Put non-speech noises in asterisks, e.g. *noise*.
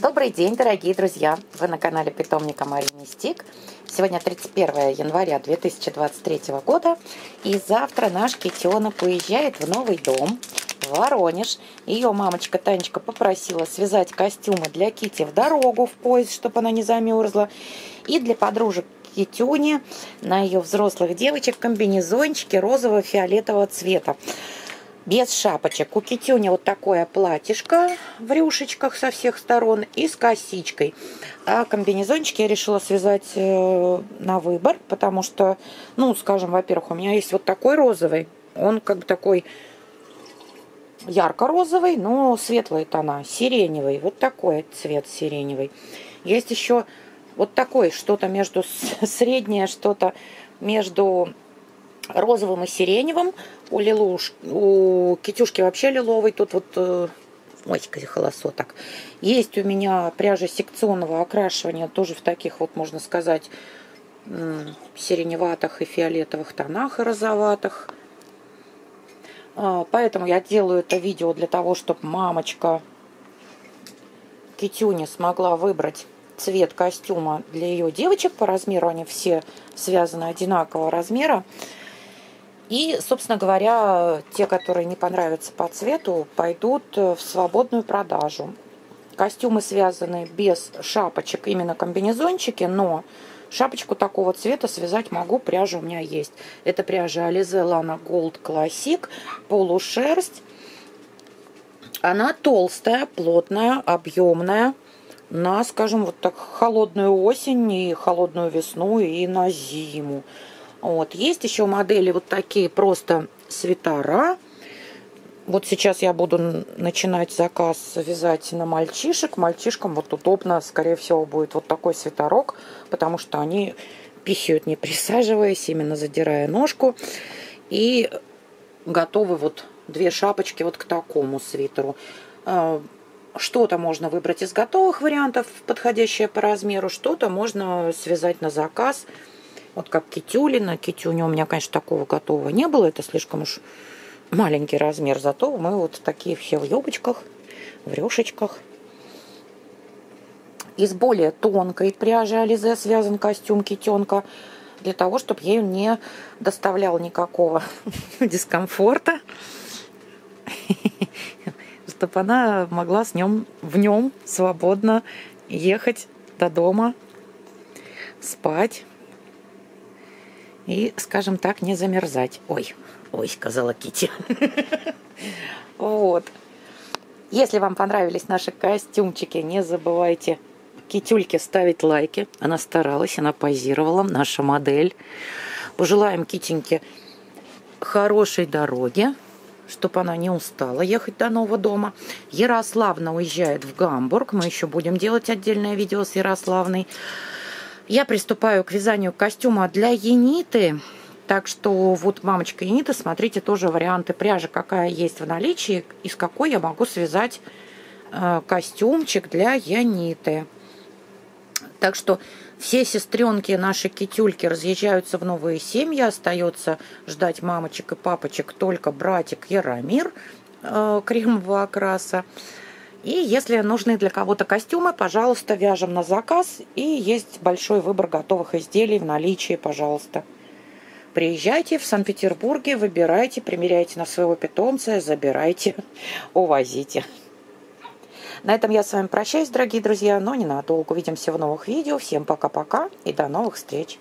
Добрый день, дорогие друзья! Вы на канале питомника Марини Стик. Сегодня 31 января 2023 года. И завтра наш китенок уезжает в новый дом, в Воронеж. Ее мамочка Танечка попросила связать костюмы для Кити в дорогу, в поезд, чтобы она не замерзла. И для подружек Китюни на ее взрослых девочек комбинезончики розово-фиолетового цвета без шапочек. У Китюни вот такое платьишко в рюшечках со всех сторон и с косичкой. А комбинезончики я решила связать э, на выбор, потому что, ну, скажем, во-первых, у меня есть вот такой розовый. Он как бы такой ярко-розовый, но светлые тона, сиреневый. Вот такой цвет сиреневый. Есть еще вот такой, что-то между среднее, что-то между розовым и сиреневым. У, Лилуш, у Китюшки вообще лиловый. Тут вот... Э, ой, холосо так. Есть у меня пряжа секционного окрашивания, тоже в таких вот, можно сказать, сиреневатых и фиолетовых тонах и розоватых. А, поэтому я делаю это видео для того, чтобы мамочка Китюни смогла выбрать цвет костюма для ее девочек по размеру. Они все связаны одинакового размера. И, собственно говоря, те, которые не понравятся по цвету, пойдут в свободную продажу. Костюмы связаны без шапочек, именно комбинезончики, но шапочку такого цвета связать могу, пряжа у меня есть. Это пряжа Alize Lana Gold Classic, полушерсть. Она толстая, плотная, объемная на, скажем, вот так холодную осень и холодную весну и на зиму. Вот. Есть еще модели вот такие просто свитера. Вот сейчас я буду начинать заказ вязать на мальчишек. Мальчишкам вот удобно, скорее всего, будет вот такой свитерок, потому что они пихают, не *laughs* присаживаясь, именно задирая ножку. И готовы вот две шапочки вот к такому свитеру. А, что-то можно выбрать из готовых вариантов, подходящее по размеру, что-то можно связать на заказ – вот как Китюлина. Китюня у меня, конечно, такого готового не было. Это слишком уж маленький размер. Зато мы вот такие все в юбочках, в рюшечках. Из более тонкой пряжи Ализе связан костюм китенка для того, чтобы ей не доставлял никакого *laughs* дискомфорта, *laughs* чтобы она могла с нем, в нем свободно ехать до дома, спать, и, скажем так, не замерзать. Ой, ой, сказала Кити. *laughs* Вот. Если вам понравились наши костюмчики, не забывайте Китюльке ставить лайки. Она старалась, она позировала, наша модель. Пожелаем Китеньке хорошей дороги, чтобы она не устала ехать до нового дома. Ярославна уезжает в Гамбург. Мы еще будем делать отдельное видео с Ярославной. Я приступаю к вязанию костюма для Ениты. Так что вот мамочка Енита, смотрите тоже варианты пряжи, какая есть в наличии, из какой я могу связать э, костюмчик для Яниты. Так что все сестренки, наши китюльки разъезжаются в новые семьи. Остается ждать мамочек и папочек только братик Яромир э, кремового окраса. И если нужны для кого-то костюмы, пожалуйста, вяжем на заказ. И есть большой выбор готовых изделий в наличии, пожалуйста. Приезжайте в Санкт-Петербурге, выбирайте, примеряйте на своего питомца, забирайте, *laughs* увозите. На этом я с вами прощаюсь, дорогие друзья, но ненадолго. Увидимся в новых видео. Всем пока-пока и до новых встреч.